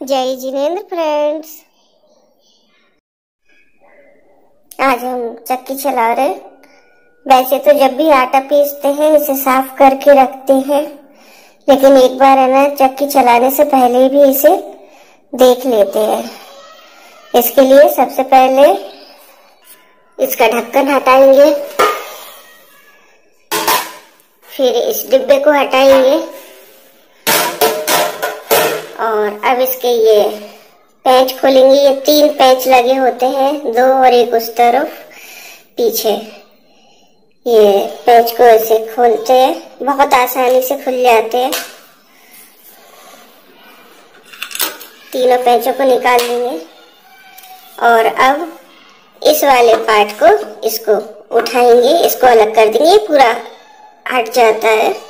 जय जिनेन्द्र फ्रेंड्स। आज हम चक्की चला रहे वैसे तो जब भी आटा पीसते हैं, इसे साफ़ करके रखते हैं। लेकिन एक बार है ना, चक्की चलाने से पहले भी इसे देख लेते हैं। इसके लिए सबसे पहले इसका ढक्कन हटाएँगे। फिर इस डिब्बे को हटाएँगे। और अब इसके ये पैच खोलेंगे। ये तीन पैच लगे होते हैं, दो और एक उस तरफ़ पीछे। ये पैच को ऐसे खोलते हैं, बहुत आसानी से खुल जाते हैं। तीनों पैचों को निकाल देंगे और अब इस वाले पार्ट को इसको उठाएँगे, इसको अलग कर देंगे। पूरा हट जाता है।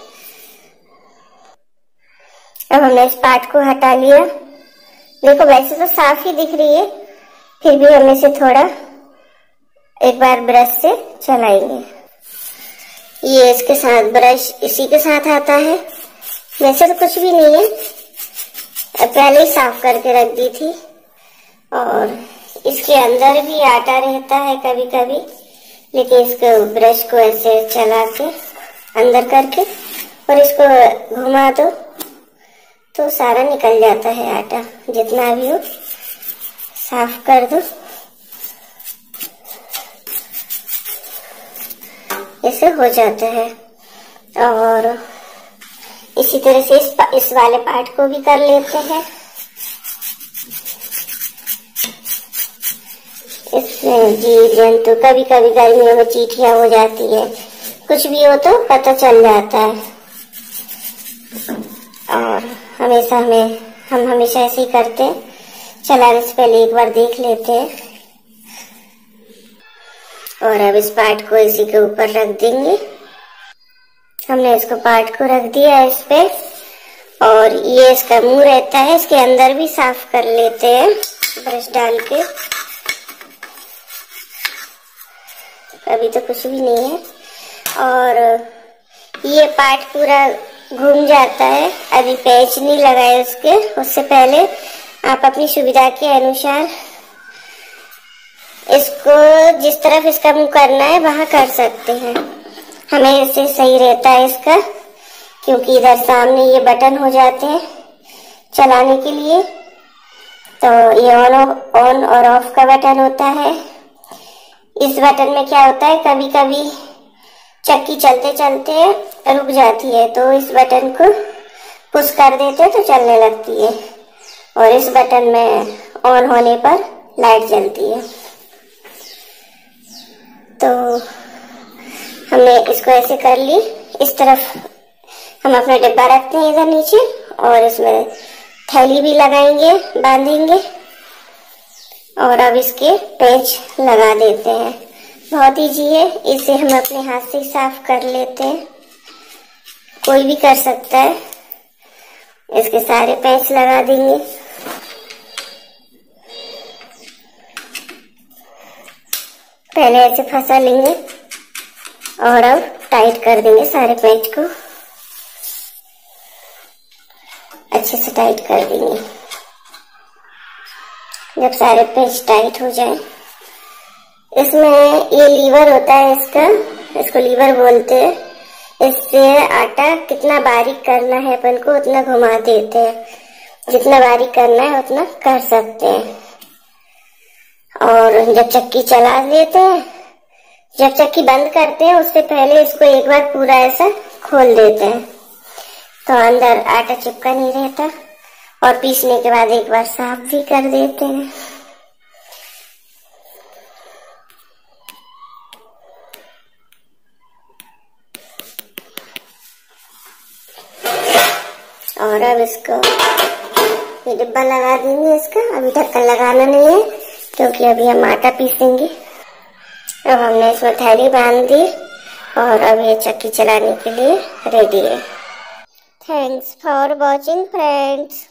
अब हमने इस पार्ट को हटा लिया। देखो, वैसे तो साफ़ ही दिख रही है, फिर भी हम इसे थोड़ा एक बार ब्रश से चलाएँगे। ये इसके साथ ब्रश इसी के साथ आता है। वैसे तो कुछ भी नहीं है। पहले ही साफ़ करके रख दी थी। और इसके अंदर भी आटा रहता है कभी कभी लेकिन इसको ब्रश को ऐसे चला के अंदर करके और इसको घुमा दो। तो सारा निकल जाता है आटा। जितना भी हो साफ़ कर दो। ऐसे हो जाता है। और इसी तरह से इस, इस वाले पार्ट को भी कर लेते हैं। इसमें जीव जंतु कभी कभी गर्मियों में चीटियाँ हो जाती है। कुछ भी हो तो पता चल जाता है। हमेशा हमें, हम हमेशा ऐसे ही करते चलाने से पहले एक बार देख लेते हैं। और अब इस पार्ट को इसी के ऊपर रख देंगे। हमने इसको पार्ट को रख दिया इस पे। और ये इसका मुँह रहता है, इसके अंदर भी साफ़ कर लेते हैं, ब्रश डाल के। अभी तो कुछ भी नहीं है। और ये पार्ट पूरा घूम जाता है। अभी पैच नहीं लगाए उसके। उससे पहले आप अपनी सुविधा के अनुसार इसको जिस तरफ़ इसका मुँह करना है, वहाँ कर सकते हैं। हमें इससे सही रहता है इसका, क्योंकि इधर सामने ये बटन हो जाते हैं चलाने के लिए। तो ये ऑन ऑन और ऑफ़ का बटन होता है। इस बटन में क्या होता है? कभी कभी चक्की चलते चलते रुक जाती है तो इस बटन को पुश कर देते हैं तो चलने लगती है। और इस बटन में ऑन होने पर लाइट जलती है। तो हमने इसको ऐसे कर ली। इस तरफ़ हम अपना डिब्बा रखते हैं इधर नीचे, और इसमें थैली भी लगाएँगे, बांधेंगे। और अब इसके पेच लगा देते हैं। बहुत ईजी है। इसे हम अपने हाथ से साफ़ कर लेते हैं। कोई भी कर सकता है। इसके सारे पेच लगा देंगे। पहले ऐसे फंसा लेंगे और अब टाइट कर देंगे सारे पेच को। अच्छे से टाइट कर देंगे। जब सारे पेच टाइट हो जाए। इसमें ये लीवर होता है इसका, इसको लीवर बोलते हैं। इससे आटा कितना बारीक करना है अपन को, उतना घुमा देते हैं। जितना बारीक करना है, उतना कर सकते हैं। और जब चक्की चला लेते हैं, जब चक्की बंद करते हैं, उससे पहले इसको एक बार पूरा ऐसा खोल देते हैं। तो अंदर आटा चिपका नहीं रहता, और पीसने के बाद एक बार साफ़ भी कर देते हैं। और अब इसको ये डिब्बा लगा देंगे इसका। अभी ढक्कन लगाना नहीं है, क्योंकि अभी हम आटा पीसेंगे। अब हमने इसमें थैली बाँध दी और अब ये चक्की चलाने के लिए रेडी है। Thanks for watching friends